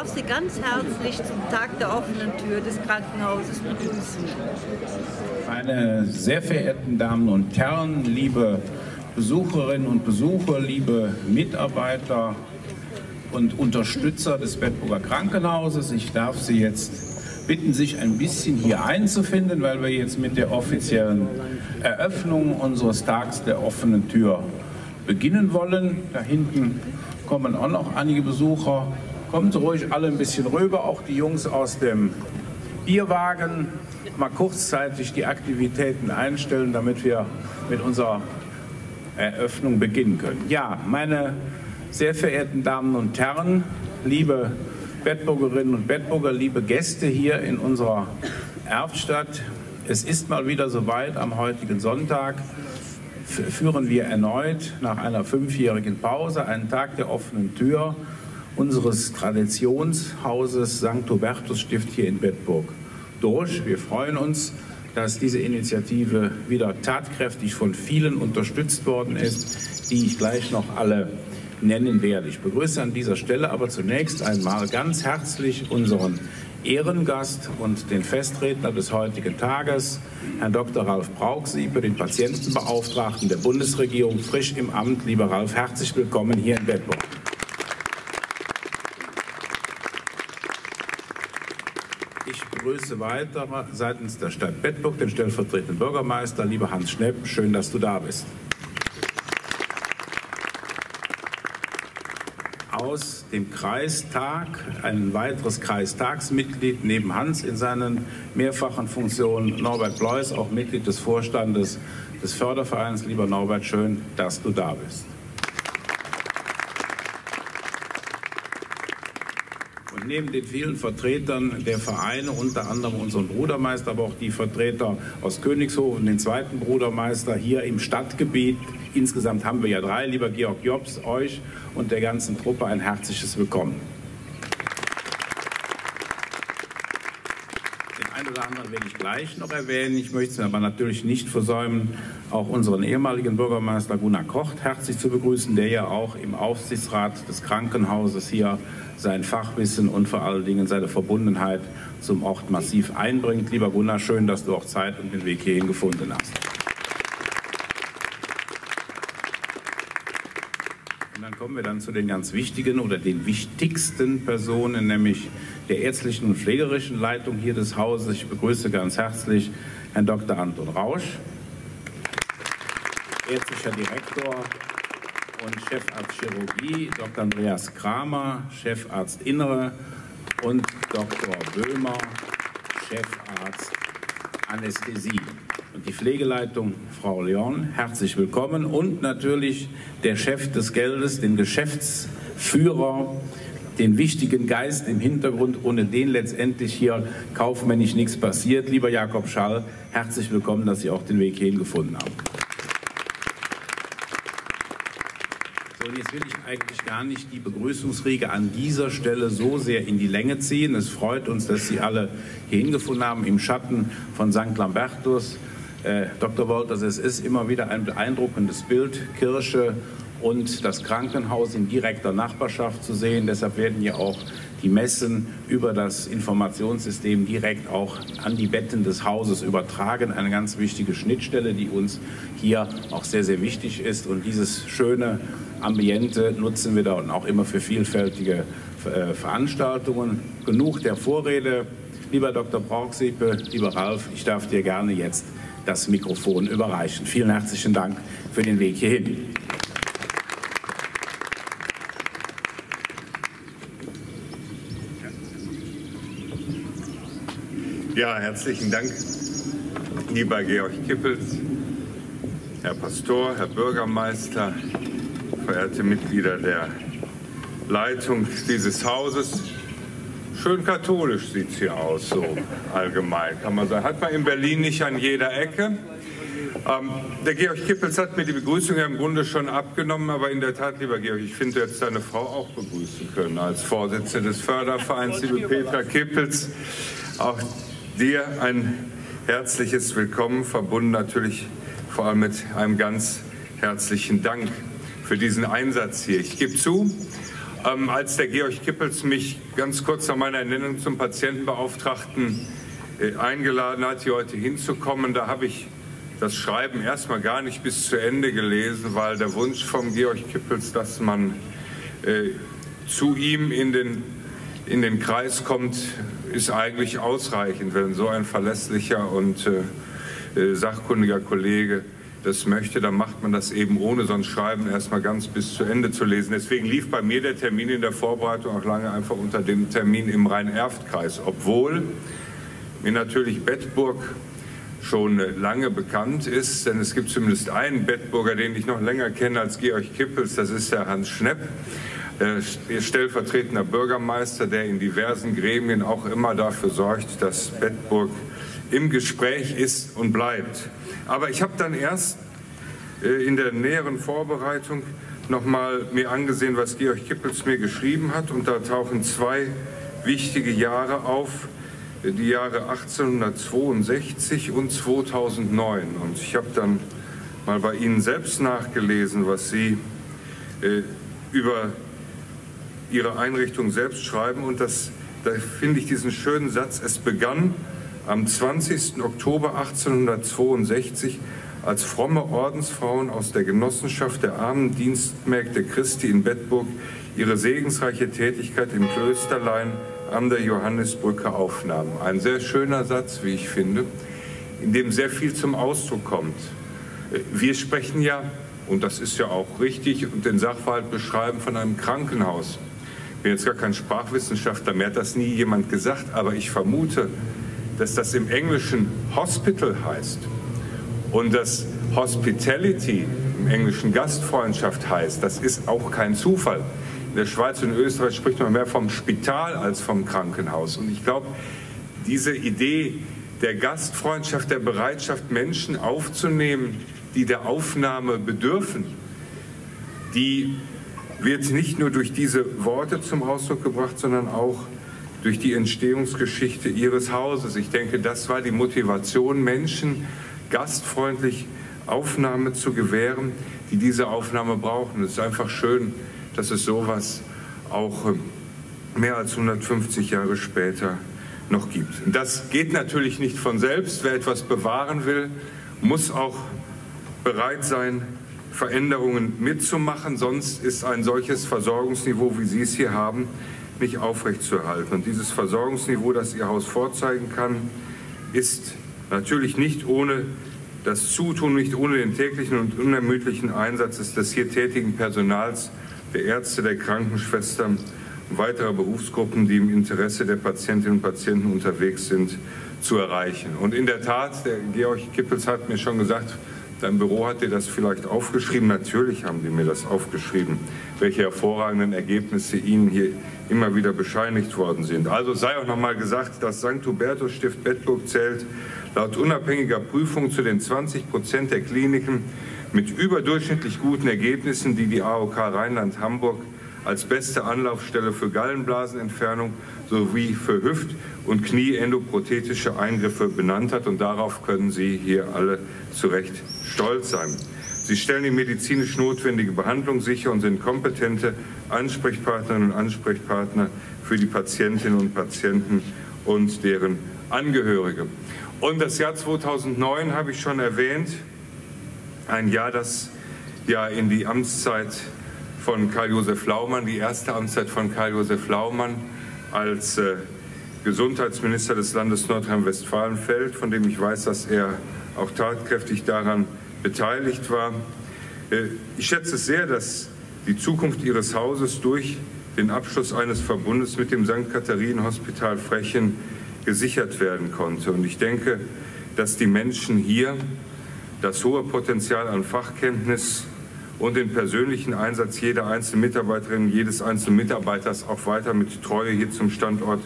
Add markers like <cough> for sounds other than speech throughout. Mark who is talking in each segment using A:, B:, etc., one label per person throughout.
A: darf Sie ganz herzlich zum Tag der offenen Tür des Krankenhauses begrüßen.
B: Meine sehr verehrten Damen und Herren, liebe Besucherinnen und Besucher, liebe Mitarbeiter und Unterstützer des Bedburger Krankenhauses, ich darf Sie jetzt bitten, sich ein bisschen hier einzufinden, weil wir jetzt mit der offiziellen Eröffnung unseres Tags der offenen Tür beginnen wollen. Da hinten kommen auch noch einige Besucher. Sie ruhig alle ein bisschen rüber, auch die Jungs aus dem Bierwagen. Mal kurzzeitig die Aktivitäten einstellen, damit wir mit unserer Eröffnung beginnen können. Ja, meine sehr verehrten Damen und Herren, liebe Bettburgerinnen und Bettburger, liebe Gäste hier in unserer Erftstadt, es ist mal wieder soweit am heutigen Sonntag führen wir erneut nach einer fünfjährigen Pause einen Tag der offenen Tür unseres Traditionshauses St. Hubertus Stift hier in Bedburg durch. Wir freuen uns, dass diese Initiative wieder tatkräftig von vielen unterstützt worden ist, die ich gleich noch alle nennen werde. Ich begrüße an dieser Stelle aber zunächst einmal ganz herzlich unseren Ehrengast und den Festredner des heutigen Tages, Herrn Dr. Ralf Brauchsiepe, den Patientenbeauftragten der Bundesregierung, frisch im Amt. Lieber Ralf, herzlich willkommen hier in Bedburg. Ich begrüße weiter seitens der Stadt Bedburg den stellvertretenden Bürgermeister, lieber Hans Schnepp. Schön, dass du da bist. aus dem Kreistag, ein weiteres Kreistagsmitglied neben Hans in seinen mehrfachen Funktionen, Norbert Bleus, auch Mitglied des Vorstandes des Fördervereins. Lieber Norbert, schön, dass du da bist. Neben den vielen Vertretern der Vereine, unter anderem unseren Brudermeister, aber auch die Vertreter aus Königshofen, den zweiten Brudermeister hier im Stadtgebiet, Insgesamt haben wir ja drei. Lieber Georg Jobs, euch und der ganzen Truppe ein herzliches Willkommen. Den einen oder anderen werde ich gleich noch erwähnen. Ich möchte es aber natürlich nicht versäumen, auch unseren ehemaligen Bürgermeister Gunnar Kocht herzlich zu begrüßen, der ja auch im Aufsichtsrat des Krankenhauses hier sein Fachwissen und vor allen Dingen seine Verbundenheit zum Ort massiv einbringt. Lieber Gunnar, schön, dass du auch Zeit und den Weg hierhin gefunden hast. kommen wir dann zu den ganz wichtigen oder den wichtigsten Personen, nämlich der ärztlichen und pflegerischen Leitung hier des Hauses. Ich begrüße ganz herzlich Herrn Dr. Anton Rausch, ärztlicher Direktor und Chefarzt Chirurgie, Dr. Andreas Kramer, Chefarzt Innere und Dr. Böhmer, Chefarzt Anästhesie und die Pflegeleitung, Frau Leon, herzlich willkommen und natürlich der Chef des Geldes, den Geschäftsführer, den wichtigen Geist im Hintergrund, ohne den letztendlich hier kaufmännisch nichts passiert. Lieber Jakob Schall, herzlich willkommen, dass Sie auch den Weg hierhin gefunden haben. So, und jetzt will ich eigentlich gar nicht die Begrüßungsriege an dieser Stelle so sehr in die Länge ziehen. Es freut uns, dass Sie alle hierhin gefunden haben im Schatten von St. Lambertus äh, Dr. Wolters, es ist immer wieder ein beeindruckendes Bild, Kirche und das Krankenhaus in direkter Nachbarschaft zu sehen. Deshalb werden ja auch die Messen über das Informationssystem direkt auch an die Betten des Hauses übertragen. Eine ganz wichtige Schnittstelle, die uns hier auch sehr, sehr wichtig ist. Und dieses schöne Ambiente nutzen wir dann auch immer für vielfältige äh, Veranstaltungen. Genug der Vorrede. Lieber Dr. Brauchsiepe, lieber Ralf, ich darf dir gerne jetzt das Mikrofon überreichen. Vielen herzlichen Dank für den Weg hierhin.
C: Ja, herzlichen Dank, lieber Georg Kippels, Herr Pastor, Herr Bürgermeister, verehrte Mitglieder der Leitung dieses Hauses, Schön katholisch sieht es hier aus, so allgemein, kann man sagen. Hat man in Berlin nicht an jeder Ecke. Ähm, der Georg Kippels hat mir die Begrüßung ja im Grunde schon abgenommen, aber in der Tat, lieber Georg, ich finde, jetzt deine Frau auch begrüßen können als Vorsitzende des Fördervereins, liebe Petra Kippels. Auch dir ein herzliches Willkommen, verbunden natürlich vor allem mit einem ganz herzlichen Dank für diesen Einsatz hier. Ich gebe zu, Ähm, als der Georg Kippels mich ganz kurz nach meiner Ernennung zum Patientenbeauftragten äh, eingeladen hat, hier heute hinzukommen, da habe ich das Schreiben erstmal gar nicht bis zu Ende gelesen, weil der Wunsch vom Georg Kippels, dass man äh, zu ihm in den, in den Kreis kommt, ist eigentlich ausreichend, wenn so ein verlässlicher und äh, äh sachkundiger Kollege das möchte, dann macht man das eben ohne so ein Schreiben erstmal ganz bis zu Ende zu lesen. Deswegen lief bei mir der Termin in der Vorbereitung auch lange einfach unter dem Termin im Rhein-Erft-Kreis, obwohl mir natürlich Bettburg schon lange bekannt ist, denn es gibt zumindest einen Bettburger, den ich noch länger kenne als Georg Kippels, das ist der Hans Schnepp, stellvertretender Bürgermeister, der in diversen Gremien auch immer dafür sorgt, dass Bettburg im Gespräch ist und bleibt. Aber ich habe dann erst äh, in der näheren Vorbereitung nochmal mir angesehen, was Georg Kippels mir geschrieben hat. Und da tauchen zwei wichtige Jahre auf, die Jahre 1862 und 2009. Und ich habe dann mal bei Ihnen selbst nachgelesen, was Sie äh, über Ihre Einrichtung selbst schreiben. Und das, da finde ich diesen schönen Satz, es begann am 20. Oktober 1862 als fromme Ordensfrauen aus der Genossenschaft der armen Dienstmägde Christi in Bettburg ihre segensreiche Tätigkeit im Klösterlein an der Johannisbrücke aufnahmen. Ein sehr schöner Satz, wie ich finde, in dem sehr viel zum Ausdruck kommt. Wir sprechen ja, und das ist ja auch richtig, und den Sachverhalt beschreiben von einem Krankenhaus. Bin jetzt gar kein Sprachwissenschaftler, mir hat das nie jemand gesagt, aber ich vermute, dass das im Englischen Hospital heißt und dass Hospitality im Englischen Gastfreundschaft heißt, das ist auch kein Zufall. In der Schweiz und Österreich spricht man mehr vom Spital als vom Krankenhaus. Und ich glaube, diese Idee der Gastfreundschaft, der Bereitschaft, Menschen aufzunehmen, die der Aufnahme bedürfen, die wird nicht nur durch diese Worte zum Ausdruck gebracht, sondern auch durch die Entstehungsgeschichte ihres Hauses. Ich denke, das war die Motivation, Menschen gastfreundlich Aufnahme zu gewähren, die diese Aufnahme brauchen. Es ist einfach schön, dass es sowas auch ähm, mehr als 150 Jahre später noch gibt. Das geht natürlich nicht von selbst. Wer etwas bewahren will, muss auch bereit sein, Veränderungen mitzumachen. Sonst ist ein solches Versorgungsniveau, wie Sie es hier haben, nicht aufrechtzuerhalten. Und dieses Versorgungsniveau, das Ihr Haus vorzeigen kann, ist natürlich nicht ohne das Zutun, nicht ohne den täglichen und unermüdlichen Einsatz des hier tätigen Personals, der Ärzte, der Krankenschwestern und weiterer Berufsgruppen, die im Interesse der Patientinnen und Patienten unterwegs sind, zu erreichen. Und in der Tat, der Georg Kippels hat mir schon gesagt, Dein Büro hat dir das vielleicht aufgeschrieben. Natürlich haben die mir das aufgeschrieben, welche hervorragenden Ergebnisse Ihnen hier immer wieder bescheinigt worden sind. Also sei auch noch mal gesagt, das St. Hubertus Stift Bettburg zählt laut unabhängiger Prüfung zu den 20 Prozent der Kliniken mit überdurchschnittlich guten Ergebnissen, die die AOK Rheinland-Hamburg als beste Anlaufstelle für Gallenblasenentfernung sowie für Hüft- und Knieendoprothetische Eingriffe benannt hat. Und darauf können Sie hier alle zu Recht stolz sein. Sie stellen die medizinisch notwendige Behandlung sicher und sind kompetente Ansprechpartnerinnen und Ansprechpartner für die Patientinnen und Patienten und deren Angehörige. Und das Jahr 2009 habe ich schon erwähnt, ein Jahr, das ja in die Amtszeit von Karl-Josef Laumann, die erste Amtszeit von Karl-Josef Laumann als äh, Gesundheitsminister des Landes Nordrhein-Westfalen fällt, von dem ich weiß, dass er auch tatkräftig daran beteiligt war. Äh, ich schätze es sehr, dass die Zukunft Ihres Hauses durch den Abschluss eines Verbundes mit dem St. Katharinen Hospital Frechen gesichert werden konnte. Und ich denke, dass die Menschen hier das hohe Potenzial an Fachkenntnis und den persönlichen Einsatz jeder einzelnen Mitarbeiterin, jedes einzelnen Mitarbeiters auch weiter mit Treue hier zum Standort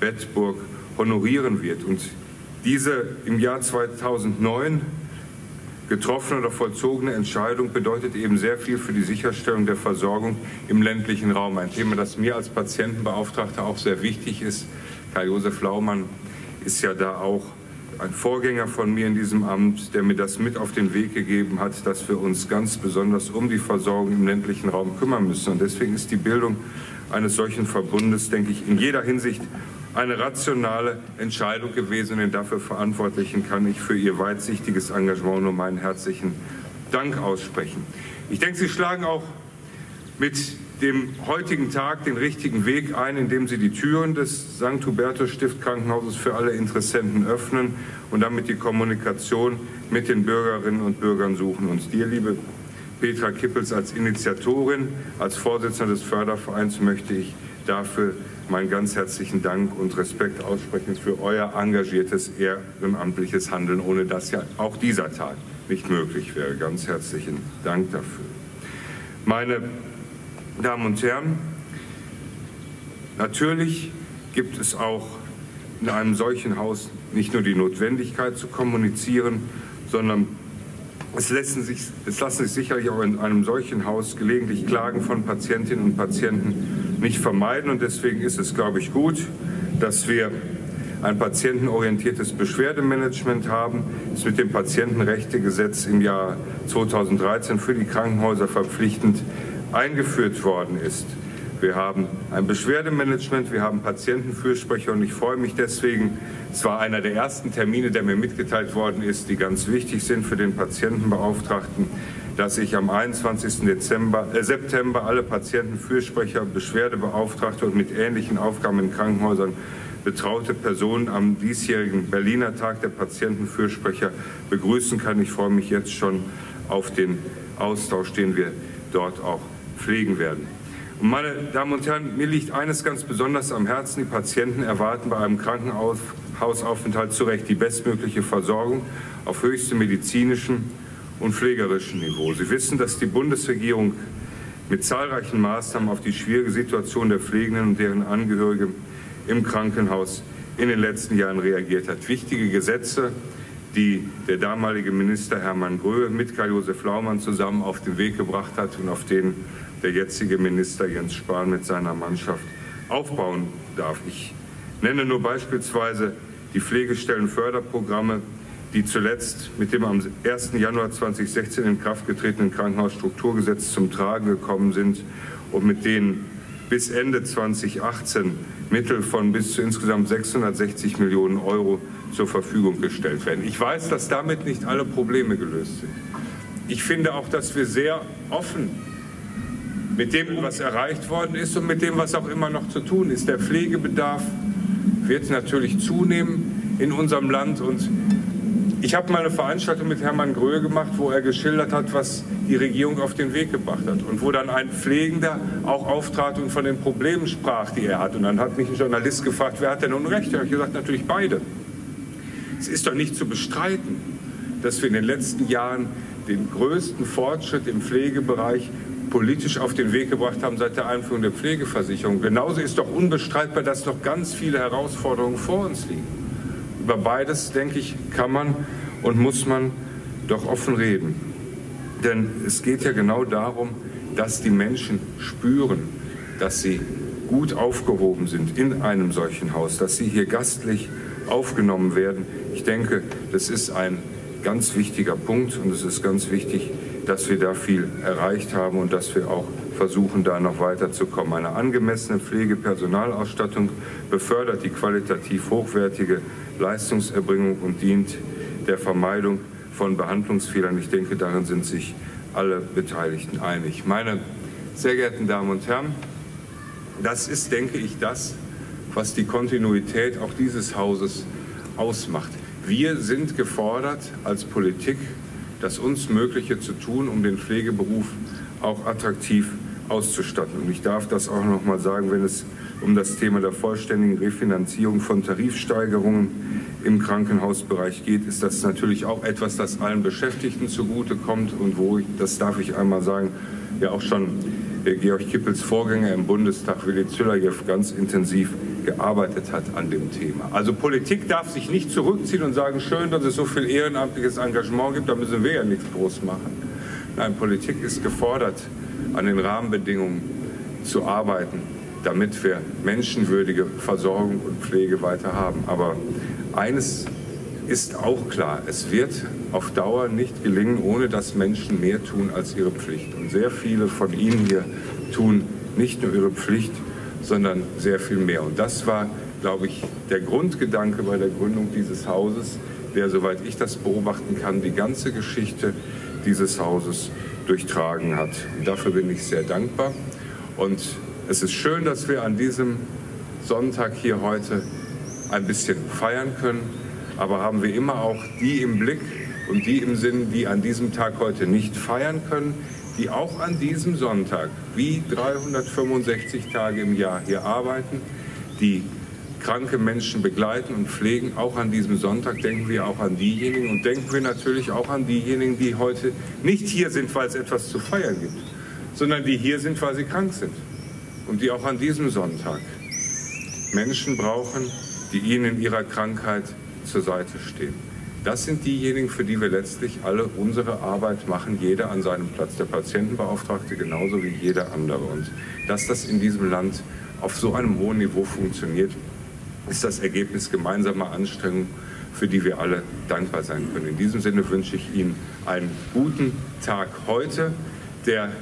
C: Bettburg honorieren wird. Und diese im Jahr 2009 getroffene oder vollzogene Entscheidung bedeutet eben sehr viel für die Sicherstellung der Versorgung im ländlichen Raum. Ein Thema, das mir als Patientenbeauftragter auch sehr wichtig ist. Karl-Josef Laumann ist ja da auch ein Vorgänger von mir in diesem Amt, der mir das mit auf den Weg gegeben hat, dass wir uns ganz besonders um die Versorgung im ländlichen Raum kümmern müssen. Und deswegen ist die Bildung eines solchen Verbundes, denke ich, in jeder Hinsicht eine rationale Entscheidung gewesen. Und den dafür Verantwortlichen kann ich für ihr weitsichtiges Engagement nur meinen herzlichen Dank aussprechen. Ich denke, Sie schlagen auch mit dem heutigen Tag den richtigen Weg ein, indem Sie die Türen des St. Hubertus Stift Krankenhauses für alle Interessenten öffnen und damit die Kommunikation mit den Bürgerinnen und Bürgern suchen. Und dir, liebe Petra Kippels, als Initiatorin, als Vorsitzende des Fördervereins möchte ich dafür meinen ganz herzlichen Dank und Respekt aussprechen für euer engagiertes ehrenamtliches Handeln, ohne das ja auch dieser Tag nicht möglich wäre. Ganz herzlichen Dank dafür. Meine Damen und Herren, natürlich gibt es auch in einem solchen Haus nicht nur die Notwendigkeit zu kommunizieren, sondern es lassen, sich, es lassen sich sicherlich auch in einem solchen Haus gelegentlich Klagen von Patientinnen und Patienten nicht vermeiden. Und deswegen ist es, glaube ich, gut, dass wir ein patientenorientiertes Beschwerdemanagement haben, das mit dem Patientenrechtegesetz im Jahr 2013 für die Krankenhäuser verpflichtend eingeführt worden ist. Wir haben ein Beschwerdemanagement, wir haben Patientenfürsprecher und ich freue mich deswegen, es war einer der ersten Termine, der mir mitgeteilt worden ist, die ganz wichtig sind für den Patientenbeauftragten, dass ich am 21. Dezember, äh, September alle Patientenfürsprecher, Beschwerdebeauftragte und mit ähnlichen Aufgaben in Krankenhäusern betraute Personen am diesjährigen Berliner Tag der Patientenfürsprecher begrüßen kann. Ich freue mich jetzt schon auf den Austausch, den wir dort auch pflegen werden. Und meine Damen und Herren, mir liegt eines ganz besonders am Herzen. Die Patienten erwarten bei einem Krankenhausaufenthalt zu Recht die bestmögliche Versorgung auf höchstem medizinischen und pflegerischen Niveau. Sie wissen, dass die Bundesregierung mit zahlreichen Maßnahmen auf die schwierige Situation der Pflegenden und deren Angehörige im Krankenhaus in den letzten Jahren reagiert hat. Wichtige Gesetze, die der damalige Minister Hermann Gröhe mit Karl-Josef Laumann zusammen auf den Weg gebracht hat und auf den der jetzige Minister Jens Spahn mit seiner Mannschaft aufbauen darf. Ich nenne nur beispielsweise die Pflegestellenförderprogramme, die zuletzt mit dem am 1. Januar 2016 in Kraft getretenen Krankenhausstrukturgesetz zum Tragen gekommen sind und mit denen bis Ende 2018 Mittel von bis zu insgesamt 660 Millionen Euro zur Verfügung gestellt werden. Ich weiß, dass damit nicht alle Probleme gelöst sind. Ich finde auch, dass wir sehr offen mit dem, was erreicht worden ist und mit dem, was auch immer noch zu tun ist. Der Pflegebedarf wird natürlich zunehmen in unserem Land und ich habe mal eine Veranstaltung mit Hermann Gröhe gemacht, wo er geschildert hat, was die Regierung auf den Weg gebracht hat und wo dann ein Pflegender auch auftrat und von den Problemen sprach, die er hat. Und dann hat mich ein Journalist gefragt, wer hat denn nun recht? Ich habe gesagt, natürlich beide. Es ist doch nicht zu bestreiten, dass wir in den letzten Jahren den größten Fortschritt im Pflegebereich politisch auf den Weg gebracht haben seit der Einführung der Pflegeversicherung. Genauso ist doch unbestreitbar, dass noch ganz viele Herausforderungen vor uns liegen. Über beides, denke ich, kann man und muss man doch offen reden. Denn es geht ja genau darum, dass die Menschen spüren, dass sie gut aufgehoben sind in einem solchen Haus, dass sie hier gastlich aufgenommen werden. Ich denke, das ist ein ganz wichtiger Punkt und es ist ganz wichtig, dass wir da viel erreicht haben und dass wir auch versuchen, da noch weiterzukommen. Eine angemessene Pflegepersonalausstattung befördert die qualitativ hochwertige Leistungserbringung und dient der Vermeidung von Behandlungsfehlern. Ich denke, darin sind sich alle Beteiligten einig. Meine sehr geehrten Damen und Herren, das ist, denke ich, das, was die Kontinuität auch dieses Hauses ausmacht. Wir sind gefordert als Politik, das uns Mögliche zu tun, um den Pflegeberuf auch attraktiv auszustatten. Und ich darf das auch noch mal sagen, wenn es um das Thema der vollständigen Refinanzierung von Tarifsteigerungen im Krankenhausbereich geht, ist das natürlich auch etwas, das allen Beschäftigten zugutekommt und wo, ich, das darf ich einmal sagen, ja auch schon Georg Kippels Vorgänger im Bundestag, Willi Züllajew, ganz intensiv gearbeitet hat an dem Thema. Also Politik darf sich nicht zurückziehen und sagen, schön, dass es so viel ehrenamtliches Engagement gibt, da müssen wir ja nichts groß machen. Nein, Politik ist gefordert, an den Rahmenbedingungen zu arbeiten, damit wir menschenwürdige Versorgung und Pflege weiter haben. Aber eines ist auch klar, es wird auf Dauer nicht gelingen, ohne dass Menschen mehr tun als ihre Pflicht. Und sehr viele von Ihnen hier tun nicht nur ihre Pflicht, sondern sehr viel mehr. Und das war, glaube ich, der Grundgedanke bei der Gründung dieses Hauses, der, soweit ich das beobachten kann, die ganze Geschichte dieses Hauses durchtragen hat. Und dafür bin ich sehr dankbar. Und es ist schön, dass wir an diesem Sonntag hier heute ein bisschen feiern können, aber haben wir immer auch die im Blick und die im Sinn, die an diesem Tag heute nicht feiern können, die auch an diesem Sonntag wie 365 Tage im Jahr hier arbeiten, die kranke Menschen begleiten und pflegen. Auch an diesem Sonntag denken wir auch an diejenigen und denken wir natürlich auch an diejenigen, die heute nicht hier sind, weil es etwas zu feiern gibt, sondern die hier sind, weil sie krank sind und die auch an diesem Sonntag Menschen brauchen, die ihnen in ihrer Krankheit zur Seite stehen. Das sind diejenigen, für die wir letztlich alle unsere Arbeit machen, jeder an seinem Platz. Der Patientenbeauftragte genauso wie jeder andere. Und dass das in diesem Land auf so einem hohen Niveau funktioniert, ist das Ergebnis gemeinsamer Anstrengungen, für die wir alle dankbar sein können. In diesem Sinne wünsche ich Ihnen einen guten Tag heute, der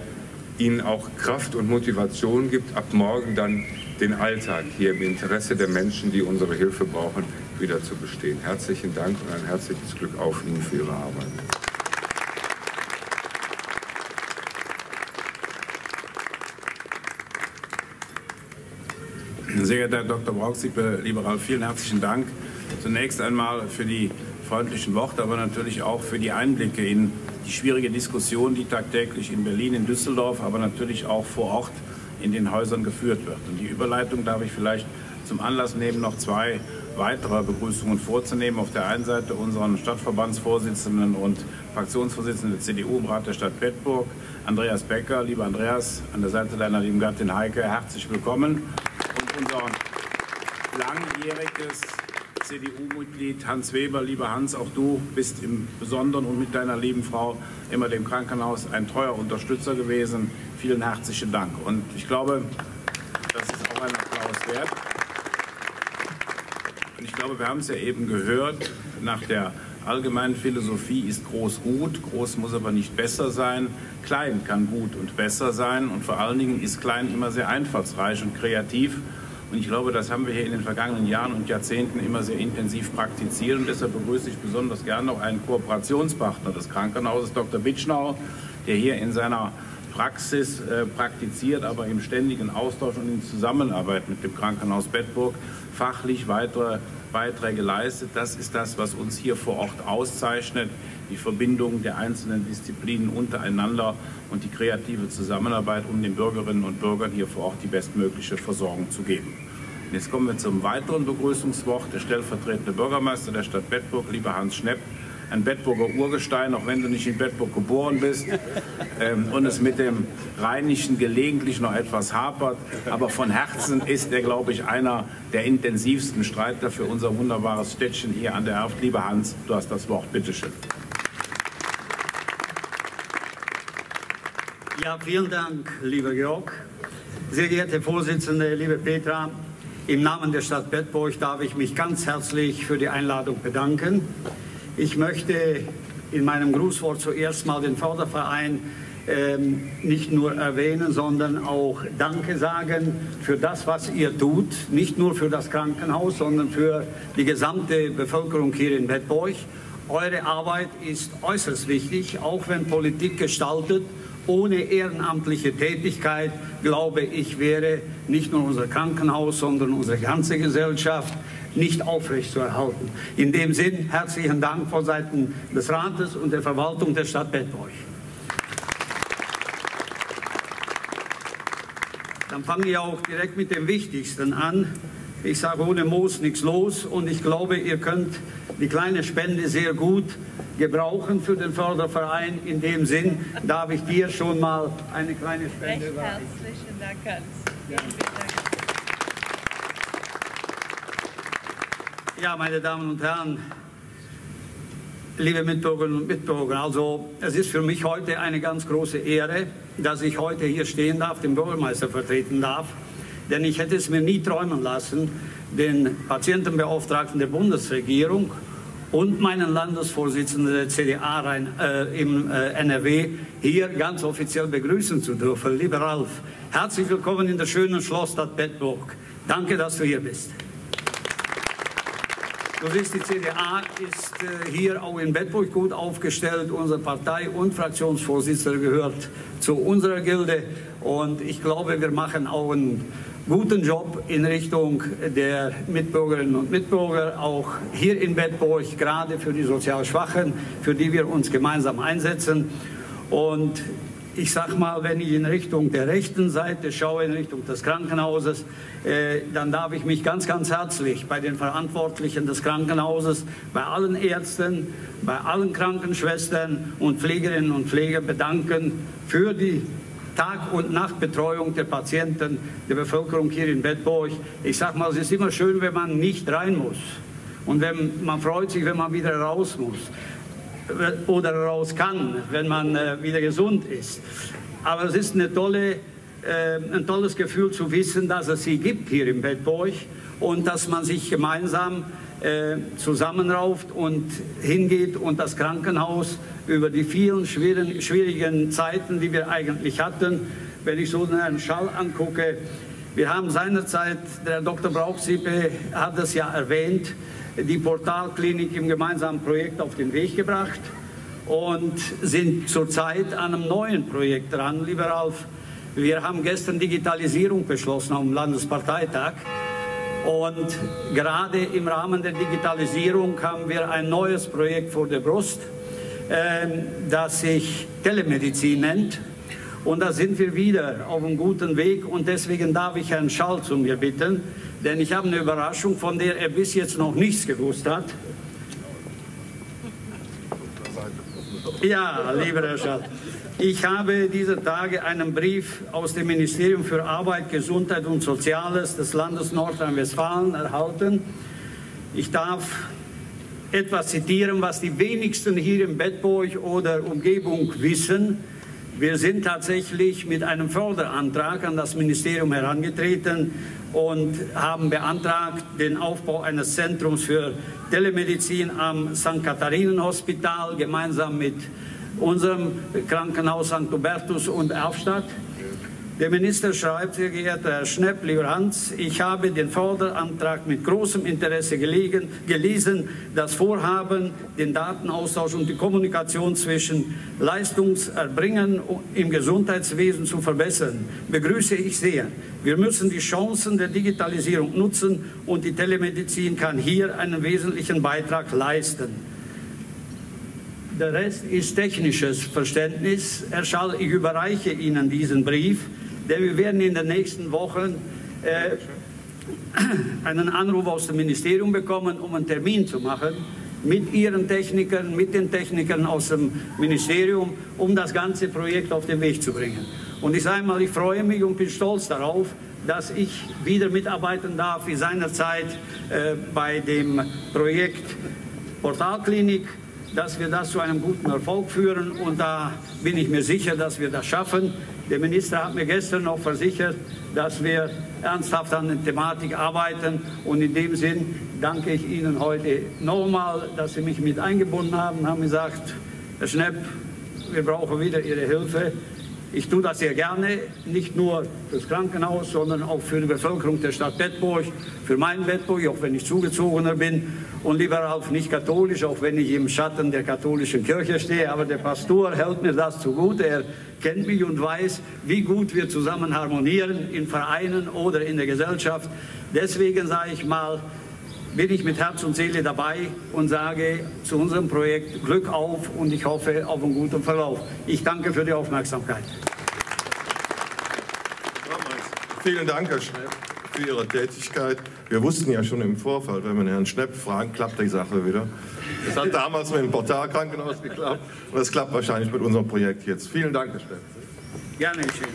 C: Ihnen auch Kraft und Motivation gibt, ab morgen dann den Alltag hier im Interesse der Menschen, die unsere Hilfe brauchen, wieder zu bestehen. Herzlichen Dank und ein herzliches Glück auf Ihnen für Ihre Arbeit.
B: Sehr geehrter Herr Dr. Brauchsiebe, lieber Ralf, vielen herzlichen Dank. Zunächst einmal für die freundlichen Worte, aber natürlich auch für die Einblicke in die schwierige Diskussion, die tagtäglich in Berlin, in Düsseldorf, aber natürlich auch vor Ort in den Häusern geführt wird. Und die Überleitung darf ich vielleicht zum Anlass nehmen, noch zwei weitere Begrüßungen vorzunehmen. Auf der einen Seite unseren Stadtverbandsvorsitzenden und Fraktionsvorsitzenden der CDU im Rat der Stadt Bedburg, Andreas Becker. Lieber Andreas, an der Seite deiner lieben Gattin Heike, herzlich willkommen. Und unser langjähriges CDU-Mitglied Hans Weber. Lieber Hans, auch du bist im Besonderen und mit deiner lieben Frau immer dem Krankenhaus ein treuer Unterstützer gewesen. Vielen herzlichen Dank. Und ich glaube, das ist auch ein Applaus wert. Ich glaube, wir haben es ja eben gehört, nach der allgemeinen Philosophie ist groß gut, groß muss aber nicht besser sein, klein kann gut und besser sein und vor allen Dingen ist klein immer sehr einfallsreich und kreativ. Und ich glaube, das haben wir hier in den vergangenen Jahren und Jahrzehnten immer sehr intensiv praktiziert. Und deshalb begrüße ich besonders gerne auch einen Kooperationspartner des Krankenhauses, Dr. Bitschnau, der hier in seiner Praxis äh, praktiziert, aber im ständigen Austausch und in Zusammenarbeit mit dem Krankenhaus Bedburg fachlich weitere Beiträge leistet. Das ist das, was uns hier vor Ort auszeichnet, die Verbindung der einzelnen Disziplinen untereinander und die kreative Zusammenarbeit, um den Bürgerinnen und Bürgern hier vor Ort die bestmögliche Versorgung zu geben. Jetzt kommen wir zum weiteren Begrüßungswort. Der stellvertretende Bürgermeister der Stadt Bedburg, lieber Hans Schnepp, ein Bedburger Urgestein, auch wenn du nicht in Bedburg geboren bist ähm, und es mit dem Rheinischen gelegentlich noch etwas hapert. Aber von Herzen ist er, glaube ich, einer der intensivsten Streiter für unser wunderbares Städtchen hier an der Erft. Lieber Hans, du hast das Wort, bitteschön.
D: Ja, vielen Dank, lieber Georg. Sehr geehrte Vorsitzende, liebe Petra, im Namen der Stadt Bedburg darf ich mich ganz herzlich für die Einladung bedanken. Ich möchte in meinem Grußwort zuerst mal den Förderverein ähm, nicht nur erwähnen, sondern auch Danke sagen für das, was ihr tut. Nicht nur für das Krankenhaus, sondern für die gesamte Bevölkerung hier in Bedburg. Eure Arbeit ist äußerst wichtig, auch wenn Politik gestaltet. Ohne ehrenamtliche Tätigkeit, glaube ich, wäre nicht nur unser Krankenhaus, sondern unsere ganze Gesellschaft nicht aufrechtzuerhalten. In dem Sinn herzlichen Dank von Seiten des Rates und der Verwaltung der Stadt Bedburg. Dann fange ich auch direkt mit dem Wichtigsten an. Ich sage, ohne Moos nichts los und ich glaube, ihr könnt die kleine Spende sehr gut gebrauchen für den Förderverein. In dem Sinn darf ich dir schon mal eine kleine Spende
A: Recht herzlichen Dank, Hans. Vielen, vielen Dank.
D: Ja, meine Damen und Herren, liebe Mitbürgerinnen und Mitbürger, also es ist für mich heute eine ganz große Ehre, dass ich heute hier stehen darf, den Bürgermeister vertreten darf. Denn ich hätte es mir nie träumen lassen, den Patientenbeauftragten der Bundesregierung und meinen Landesvorsitzenden der CDA rein, äh, im äh, NRW hier ganz offiziell begrüßen zu dürfen. Lieber Ralf, herzlich willkommen in der schönen Schlossstadt Bedburg. Danke, dass du hier bist. Du siehst, die CDA ist äh, hier auch in Bedburg gut aufgestellt. Unsere Partei und Fraktionsvorsitzender gehört zu unserer Gilde. Und ich glaube, wir machen auch einen guten Job in Richtung der Mitbürgerinnen und Mitbürger, auch hier in Bedburg, gerade für die sozial Schwachen, für die wir uns gemeinsam einsetzen. Und ich sage mal, wenn ich in Richtung der rechten Seite schaue, in Richtung des Krankenhauses, äh, dann darf ich mich ganz, ganz herzlich bei den Verantwortlichen des Krankenhauses, bei allen Ärzten, bei allen Krankenschwestern und Pflegerinnen und Pfleger bedanken für die Tag- und Nachtbetreuung der Patienten, der Bevölkerung hier in Bedburg. Ich sage mal, es ist immer schön, wenn man nicht rein muss. Und wenn, man freut sich, wenn man wieder raus muss oder raus kann, wenn man äh, wieder gesund ist. Aber es ist eine tolle, äh, ein tolles Gefühl zu wissen, dass es sie gibt hier in Bedburg und dass man sich gemeinsam äh, zusammenrauft und hingeht und das Krankenhaus über die vielen schwierigen, schwierigen Zeiten, die wir eigentlich hatten, wenn ich so einen Schall angucke, wir haben seinerzeit, der Dr. Brauchsippe hat es ja erwähnt, die Portalklinik im gemeinsamen Projekt auf den Weg gebracht und sind zurzeit an einem neuen Projekt dran, lieber Ralf. Wir haben gestern Digitalisierung beschlossen am Landesparteitag. Und gerade im Rahmen der Digitalisierung haben wir ein neues Projekt vor der Brust, äh, das sich Telemedizin nennt. Und da sind wir wieder auf einem guten Weg und deswegen darf ich Herrn Schall zu mir bitten, denn ich habe eine Überraschung, von der er bis jetzt noch nichts gewusst hat. Ja, lieber Herr Schall. Ich habe dieser Tage einen Brief aus dem Ministerium für Arbeit, Gesundheit und Soziales des Landes Nordrhein-Westfalen erhalten. Ich darf etwas zitieren, was die wenigsten hier in Bedburg oder Umgebung wissen. Wir sind tatsächlich mit einem Förderantrag an das Ministerium herangetreten und haben beantragt den Aufbau eines Zentrums für Telemedizin am St. Katharinen Hospital gemeinsam mit unserem Krankenhaus St. Hubertus und Erfstadt. Der Minister schreibt, sehr geehrter Herr Schnepp, lieber Hans, ich habe den Förderantrag mit großem Interesse gelegen, gelesen. Das Vorhaben, den Datenaustausch und die Kommunikation zwischen Leistungserbringen im Gesundheitswesen zu verbessern, begrüße ich sehr. Wir müssen die Chancen der Digitalisierung nutzen und die Telemedizin kann hier einen wesentlichen Beitrag leisten. Der Rest ist technisches Verständnis. Herr Schall, ich überreiche Ihnen diesen Brief, denn wir werden in den nächsten Wochen äh, einen Anruf aus dem Ministerium bekommen, um einen Termin zu machen mit Ihren Technikern, mit den Technikern aus dem Ministerium, um das ganze Projekt auf den Weg zu bringen. Und ich sage mal, ich freue mich und bin stolz darauf, dass ich wieder mitarbeiten darf wie seinerzeit äh, bei dem Projekt Portalklinik dass wir das zu einem guten Erfolg führen. Und da bin ich mir sicher, dass wir das schaffen. Der Minister hat mir gestern noch versichert, dass wir ernsthaft an der Thematik arbeiten. Und in dem Sinn danke ich Ihnen heute nochmal, dass Sie mich mit eingebunden haben, haben gesagt, Herr Schnepp, wir brauchen wieder Ihre Hilfe. Ich tue das sehr gerne, nicht nur fürs Krankenhaus, sondern auch für die Bevölkerung der Stadt Bedburg, für meinen Bedburg, auch wenn ich zugezogener bin. Und lieber Ralf, nicht katholisch, auch wenn ich im Schatten der katholischen Kirche stehe, aber der Pastor hält mir das zugute. Er kennt mich und weiß, wie gut wir zusammen harmonieren in Vereinen oder in der Gesellschaft. Deswegen sage ich mal, bin ich mit Herz und Seele dabei und sage zu unserem Projekt Glück auf und ich hoffe auf einen guten Verlauf. Ich danke für die Aufmerksamkeit.
E: Vielen Dank, Herr Schnepp, für Ihre Tätigkeit. Wir wussten ja schon im Vorfall, wenn wir Herrn Schnepp fragen, klappt die Sache wieder. Das hat damals mit dem Portalkrankenhaus geklappt und das klappt wahrscheinlich mit unserem Projekt jetzt. Vielen Dank, Herr Schnepp.
D: Gerne geschehen.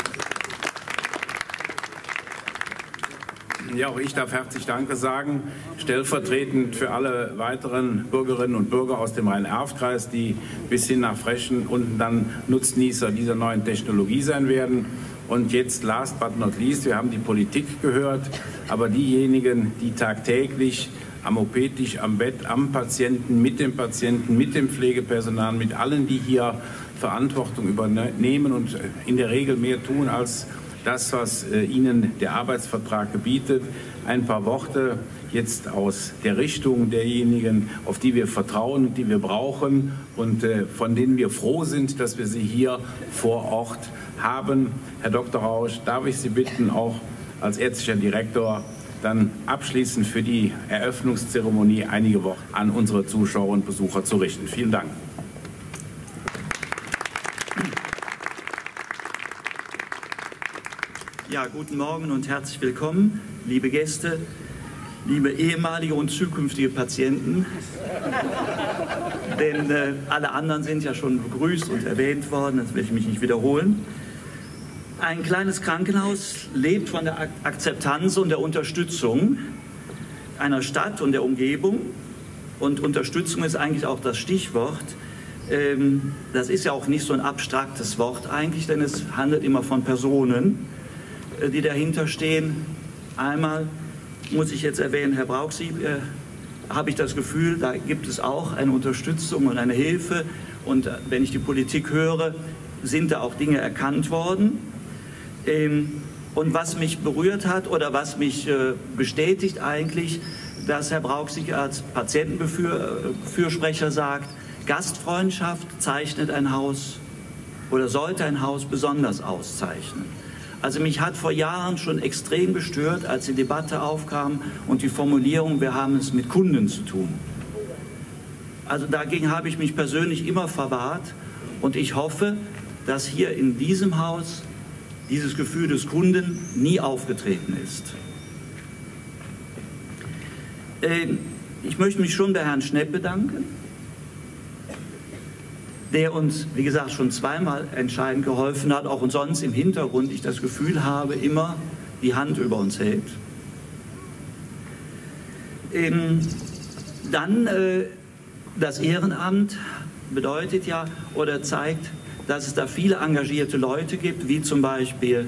B: Ja, auch ich darf herzlich Danke sagen, stellvertretend für alle weiteren Bürgerinnen und Bürger aus dem Rhein-Erft-Kreis, die bis hin nach Frechen und dann Nutznießer dieser neuen Technologie sein werden. Und jetzt, last but not least, wir haben die Politik gehört, aber diejenigen, die tagtäglich am OP-Tisch, am Bett, am Patienten, mit dem Patienten, mit dem Pflegepersonal, mit allen, die hier Verantwortung übernehmen und in der Regel mehr tun als das, was äh, ihnen der Arbeitsvertrag gebietet. Ein paar Worte jetzt aus der Richtung derjenigen, auf die wir vertrauen die wir brauchen und äh, von denen wir froh sind, dass wir sie hier vor Ort haben. Herr Dr. Rausch, darf ich Sie bitten, auch als ärztlicher Direktor dann abschließend für die Eröffnungszeremonie einige Worte an unsere Zuschauer und Besucher zu richten. Vielen Dank.
F: Ja, guten Morgen und herzlich willkommen, liebe Gäste, liebe ehemalige und zukünftige Patienten. <laughs> Denn äh, alle anderen sind ja schon begrüßt und erwähnt worden, das will ich mich nicht wiederholen. Ein kleines Krankenhaus lebt von der Akzeptanz und der Unterstützung einer Stadt und der Umgebung. Und Unterstützung ist eigentlich auch das Stichwort. Ähm, das ist ja auch nicht so ein abstraktes Wort eigentlich, denn es handelt immer von Personen, äh, die dahinter stehen. Einmal muss ich jetzt erwähnen, Herr Brauxi, äh, habe ich das Gefühl, da gibt es auch eine Unterstützung und eine Hilfe. Und äh, wenn ich die Politik höre, sind da auch Dinge erkannt worden. Ähm, und was mich berührt hat oder was mich äh, bestätigt eigentlich, dass Herr Brauxig als Patientenfürsprecher äh, sagt, Gastfreundschaft zeichnet ein Haus oder sollte ein Haus besonders auszeichnen. Also mich hat vor Jahren schon extrem gestört, als die Debatte aufkam und die Formulierung, wir haben es mit Kunden zu tun. Also dagegen habe ich mich persönlich immer verwahrt und ich hoffe, dass hier in diesem Haus dieses Gefühl des Kunden nie aufgetreten ist. Ähm, ich möchte mich schon bei Herrn Schnepp bedanken, der uns, wie gesagt, schon zweimal entscheidend geholfen hat, auch und sonst im Hintergrund ich das Gefühl habe, immer die Hand über uns hält. Ähm, dann äh, das Ehrenamt bedeutet ja oder zeigt, dass es da viele engagierte Leute gibt, wie zum Beispiel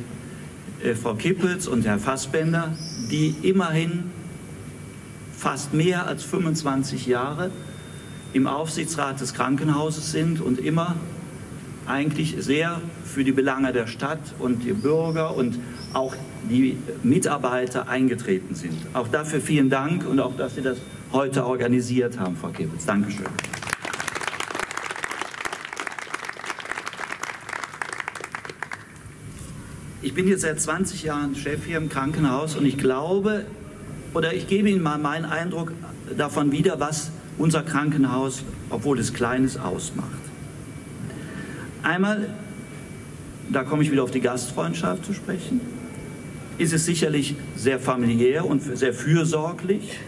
F: äh, Frau Kippels und Herr Fassbender, die immerhin fast mehr als 25 Jahre im Aufsichtsrat des Krankenhauses sind und immer eigentlich sehr für die Belange der Stadt und die Bürger und auch die Mitarbeiter eingetreten sind. Auch dafür vielen Dank und auch, dass Sie das heute organisiert haben, Frau Kippels. Dankeschön. Ich bin jetzt seit 20 Jahren Chef hier im Krankenhaus und ich glaube, oder ich gebe Ihnen mal meinen Eindruck davon wieder, was unser Krankenhaus, obwohl es klein ist, ausmacht. Einmal, da komme ich wieder auf die Gastfreundschaft zu sprechen, ist es sicherlich sehr familiär und sehr fürsorglich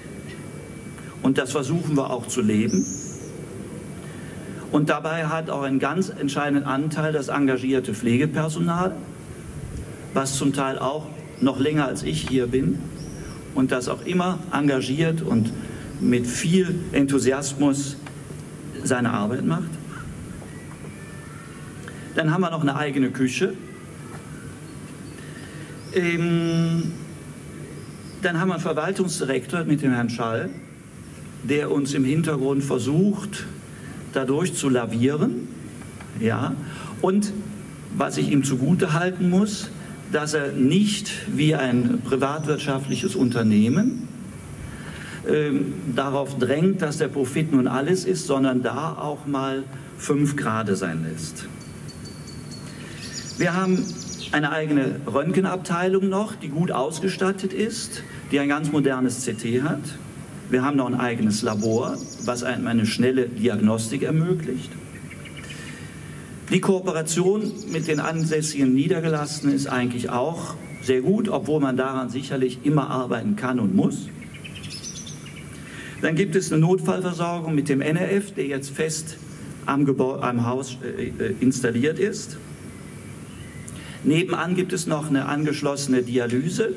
F: und das versuchen wir auch zu leben. Und dabei hat auch einen ganz entscheidenden Anteil das engagierte Pflegepersonal, was zum Teil auch noch länger als ich hier bin und das auch immer engagiert und mit viel Enthusiasmus seine Arbeit macht. Dann haben wir noch eine eigene Küche. Ähm, dann haben wir einen Verwaltungsdirektor mit dem Herrn Schall, der uns im Hintergrund versucht, dadurch zu lavieren. Ja. Und was ich ihm zugute halten muss, dass er nicht wie ein privatwirtschaftliches Unternehmen ähm, darauf drängt, dass der Profit nun alles ist, sondern da auch mal fünf Grade sein lässt. Wir haben eine eigene Röntgenabteilung noch, die gut ausgestattet ist, die ein ganz modernes CT hat. Wir haben noch ein eigenes Labor, was einem eine schnelle Diagnostik ermöglicht. Die Kooperation mit den ansässigen Niedergelassenen ist eigentlich auch sehr gut, obwohl man daran sicherlich immer arbeiten kann und muss. Dann gibt es eine Notfallversorgung mit dem NRF, der jetzt fest am, Gebäude, am Haus äh, äh, installiert ist. Nebenan gibt es noch eine angeschlossene Dialyse.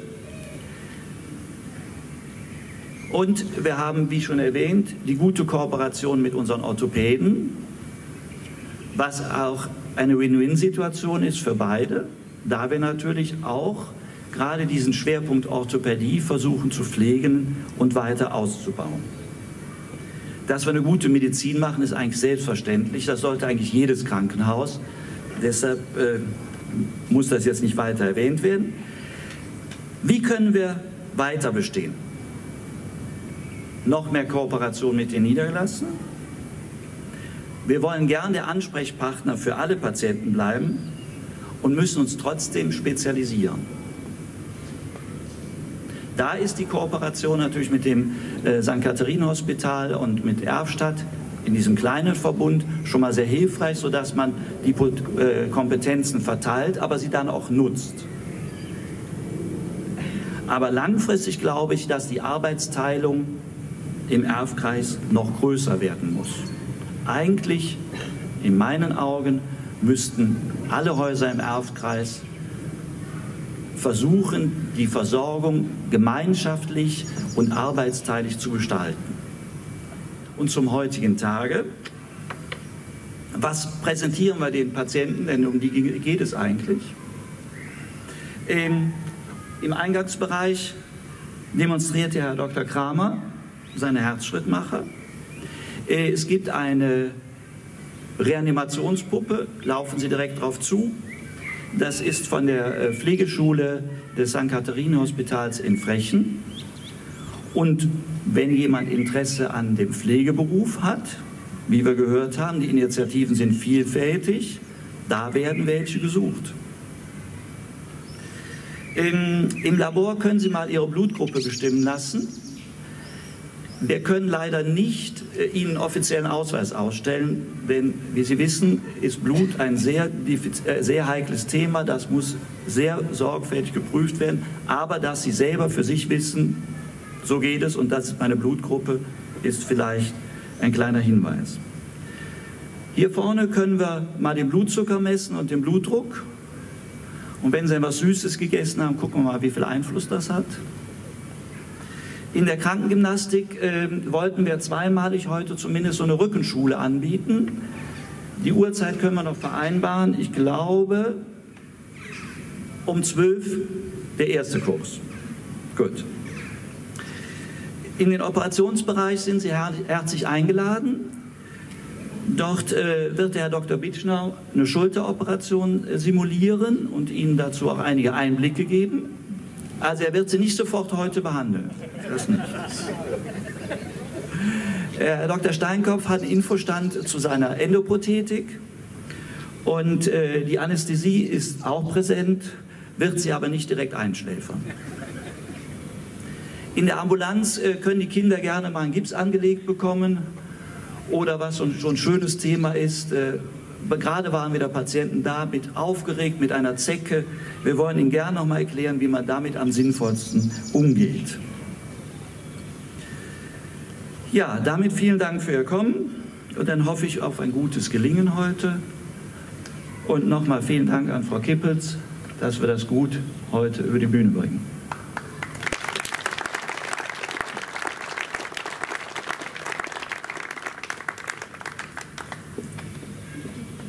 F: Und wir haben, wie schon erwähnt, die gute Kooperation mit unseren Orthopäden, was auch eine Win-Win-Situation ist für beide, da wir natürlich auch gerade diesen Schwerpunkt Orthopädie versuchen zu pflegen und weiter auszubauen. Dass wir eine gute Medizin machen, ist eigentlich selbstverständlich. Das sollte eigentlich jedes Krankenhaus. Deshalb äh, muss das jetzt nicht weiter erwähnt werden. Wie können wir weiter bestehen? Noch mehr Kooperation mit den Niedergelassenen. Wir wollen gern der Ansprechpartner für alle Patienten bleiben und müssen uns trotzdem spezialisieren. Da ist die Kooperation natürlich mit dem äh, St. Katharinen Hospital und mit Erfstadt in diesem kleinen Verbund schon mal sehr hilfreich, sodass man die äh, Kompetenzen verteilt, aber sie dann auch nutzt. Aber langfristig glaube ich, dass die Arbeitsteilung im Erfkreis noch größer werden muss. Eigentlich, in meinen Augen, müssten alle Häuser im Erfkreis versuchen, die Versorgung gemeinschaftlich und arbeitsteilig zu gestalten. Und zum heutigen Tage, was präsentieren wir den Patienten, denn um die geht es eigentlich? Im, im Eingangsbereich demonstrierte Herr Dr. Kramer seine Herzschrittmacher. Äh, es gibt eine Reanimationspuppe, laufen Sie direkt drauf zu. Das ist von der äh, Pflegeschule des St. Katharinen Hospitals in Frechen. Und wenn jemand Interesse an dem Pflegeberuf hat, wie wir gehört haben, die Initiativen sind vielfältig, da werden welche gesucht. Im, Im, Labor können Sie mal Ihre Blutgruppe bestimmen lassen. Wir können leider nicht äh, Ihnen offiziellen Ausweis ausstellen, denn wie Sie wissen, ist Blut ein sehr, äh, sehr heikles Thema. Das muss sehr sorgfältig geprüft werden. Aber dass Sie selber für sich wissen, so geht es und das ist meine Blutgruppe, ist vielleicht ein kleiner Hinweis. Hier vorne können wir mal den Blutzucker messen und den Blutdruck. Und wenn Sie etwas Süßes gegessen haben, gucken wir mal, wie viel Einfluss das hat. In der Krankengymnastik äh, wollten wir zweimalig heute zumindest so eine Rückenschule anbieten. Die Uhrzeit können wir noch vereinbaren. Ich glaube, um zwölf der erste Kurs. Gut. In den Operationsbereich sind Sie her herzlich eingeladen. Dort äh, wird der Herr Dr. Bitschnau eine Schulteroperation äh, simulieren und Ihnen dazu auch einige Einblicke geben. Also er wird sie nicht sofort heute behandeln. Das nicht. Herr Dr. Steinkopf hat einen Infostand zu seiner Endoprothetik und äh, die Anästhesie ist auch präsent, wird sie aber nicht direkt einschläfern. In der Ambulanz äh, können die Kinder gerne mal einen Gips angelegt bekommen oder was schon ein schönes Thema ist, äh, gerade waren wieder Patienten da, mit aufgeregt, mit einer Zecke. Wir wollen Ihnen gerne noch mal erklären, wie man damit am sinnvollsten umgeht. Ja, damit vielen Dank für Ihr Kommen und dann hoffe ich auf ein gutes Gelingen heute. Und nochmal vielen Dank an Frau Kippels, dass wir das gut heute über die Bühne bringen.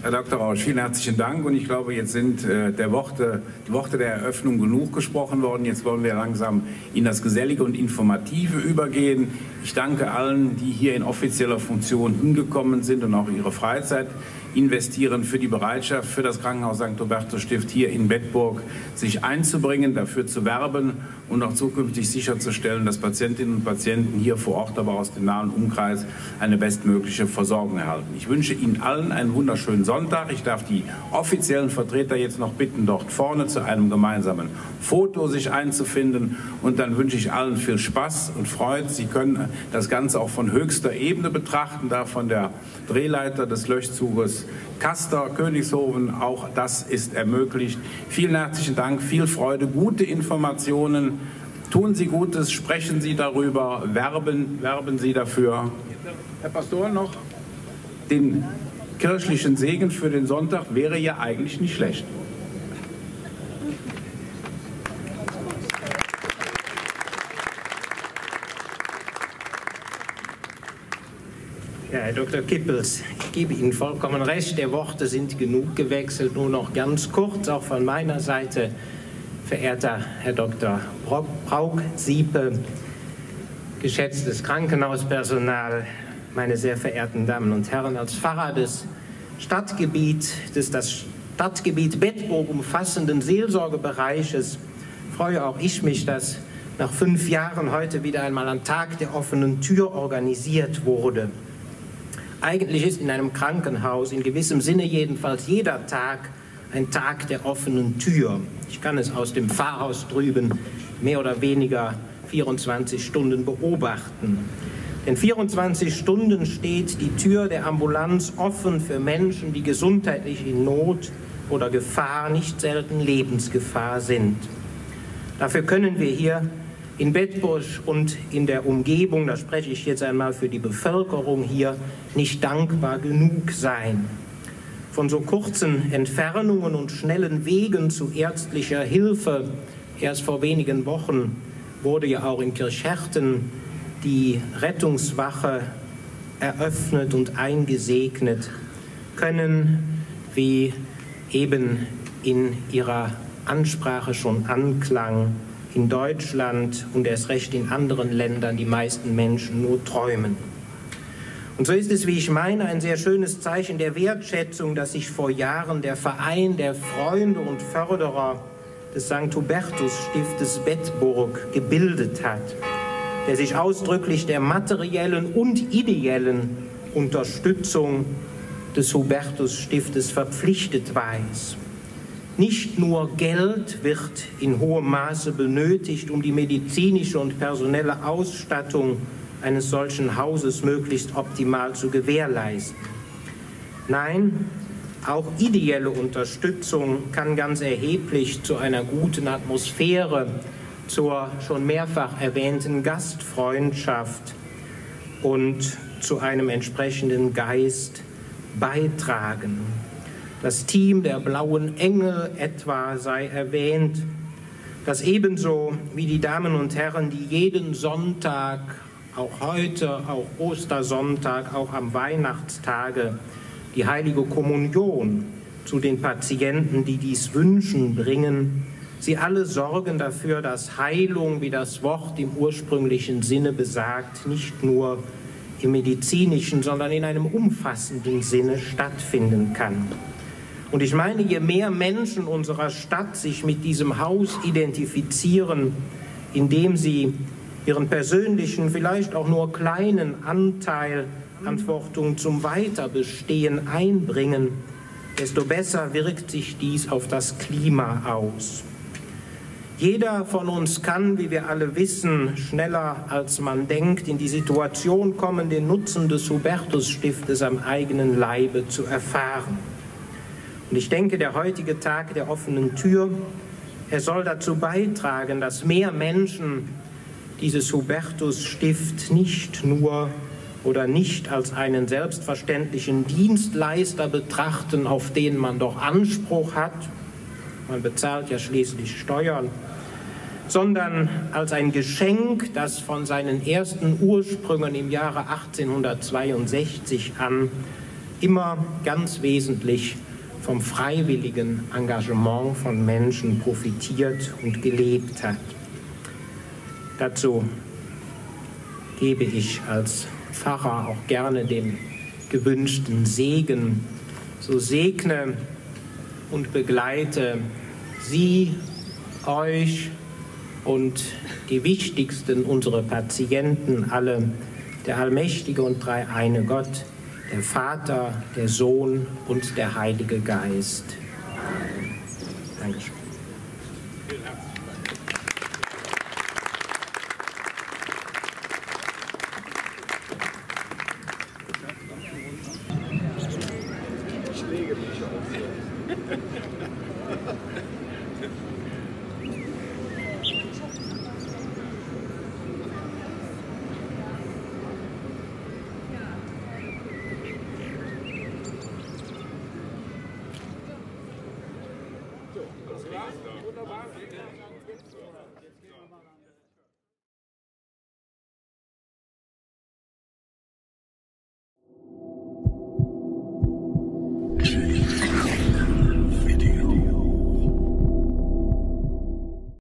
B: Herr Dr. Rausch, vielen herzlichen Dank. Und ich glaube, jetzt sind äh, der Worte, die Worte der Eröffnung genug gesprochen worden. Jetzt wollen wir langsam in das Gesellige und Informative übergehen. Ich danke allen, die hier in offizieller Funktion hingekommen sind und auch ihre Freizeit investieren für die Bereitschaft für das Krankenhaus St. Hubertus Stift hier in Bedburg sich einzubringen, dafür zu werben und auch zukünftig sicherzustellen, dass Patientinnen und Patienten hier vor Ort, aber aus dem nahen Umkreis eine bestmögliche Versorgung erhalten. Ich wünsche Ihnen allen einen wunderschönen Sonntag. Ich darf die offiziellen Vertreter jetzt noch bitten, dort vorne zu einem gemeinsamen Foto sich einzufinden und dann wünsche ich allen viel Spaß und Freude. Sie können das Ganze auch von höchster Ebene betrachten, da von der Drehleiter des Löschzuges Kaster, Königshofen, auch das ist ermöglicht. Vielen herzlichen Dank, viel Freude, gute Informationen. Tun Sie Gutes, sprechen Sie darüber, werben, werben Sie dafür. Herr Pastor, noch den kirchlichen Segen für den Sonntag wäre ja eigentlich nicht schlecht.
G: Ja, Herr Dr. Kippels, ich gebe Ihnen vollkommen recht, der Worte sind genug gewechselt. Nur noch ganz kurz, auch von meiner Seite verehrter Herr Dr. Brauk-Siepe, geschätztes Krankenhauspersonal, meine sehr verehrten Damen und Herren, als Pfarrer des Stadtgebiet, des das Stadtgebiet Bettburg umfassenden Seelsorgebereiches freue auch ich mich, dass nach fünf Jahren heute wieder einmal ein Tag der offenen Tür organisiert wurde. Eigentlich ist in einem Krankenhaus in gewissem Sinne jedenfalls jeder Tag ein Tag der offenen Tür. Ich kann es aus dem Pfarrhaus drüben mehr oder weniger 24 Stunden beobachten. Denn 24 Stunden steht die Tür der Ambulanz offen für Menschen, die gesundheitlich in Not oder Gefahr, nicht selten Lebensgefahr sind. Dafür können wir hier in Bettbusch und in der Umgebung, da spreche ich jetzt einmal für die Bevölkerung hier, nicht dankbar genug sein. Von so kurzen Entfernungen und schnellen Wegen zu ärztlicher Hilfe, erst vor wenigen Wochen wurde ja auch in Kirchherten die Rettungswache eröffnet und eingesegnet, können, wie eben in ihrer Ansprache schon anklang, in Deutschland und erst recht in anderen Ländern die meisten Menschen nur träumen. Und so ist es, wie ich meine, ein sehr schönes Zeichen der Wertschätzung, dass sich vor Jahren der Verein der Freunde und Förderer des St. Hubertus Stiftes Bettburg gebildet hat der sich ausdrücklich der materiellen und ideellen Unterstützung des Hubertus-Stiftes verpflichtet weiß. Nicht nur Geld wird in hohem Maße benötigt, um die medizinische und personelle Ausstattung eines solchen Hauses möglichst optimal zu gewährleisten. Nein, auch ideelle Unterstützung kann ganz erheblich zu einer guten Atmosphäre zur schon mehrfach erwähnten Gastfreundschaft und zu einem entsprechenden Geist beitragen. Das Team der blauen Engel etwa sei erwähnt, das ebenso wie die Damen und Herren, die jeden Sonntag, auch heute, auch Ostersonntag, auch am Weihnachtstage, die heilige Kommunion zu den Patienten, die dies wünschen, bringen, Sie alle sorgen dafür, dass Heilung, wie das Wort im ursprünglichen Sinne besagt, nicht nur im medizinischen, sondern in einem umfassenden Sinne stattfinden kann. Und ich meine, je mehr Menschen unserer Stadt sich mit diesem Haus identifizieren, indem sie ihren persönlichen, vielleicht auch nur kleinen Anteil Verantwortung zum Weiterbestehen einbringen, desto besser wirkt sich dies auf das Klima aus. Jeder von uns kann, wie wir alle wissen, schneller als man denkt, in die Situation kommen, den Nutzen des Hubertus-Stiftes am eigenen Leibe zu erfahren. Und ich denke, der heutige Tag der offenen Tür, er soll dazu beitragen, dass mehr Menschen dieses Hubertus-Stift nicht nur oder nicht als einen selbstverständlichen Dienstleister betrachten, auf den man doch Anspruch hat. Man bezahlt ja schließlich Steuern sondern als ein Geschenk, das von seinen ersten Ursprüngen im Jahre 1862 an immer ganz wesentlich vom freiwilligen Engagement von Menschen profitiert und gelebt hat. Dazu gebe ich als Pfarrer auch gerne den gewünschten Segen. So segne und begleite Sie, euch, und die wichtigsten unserer Patienten alle, der allmächtige und dreieine Gott, der Vater, der Sohn und der Heilige Geist. Dankeschön.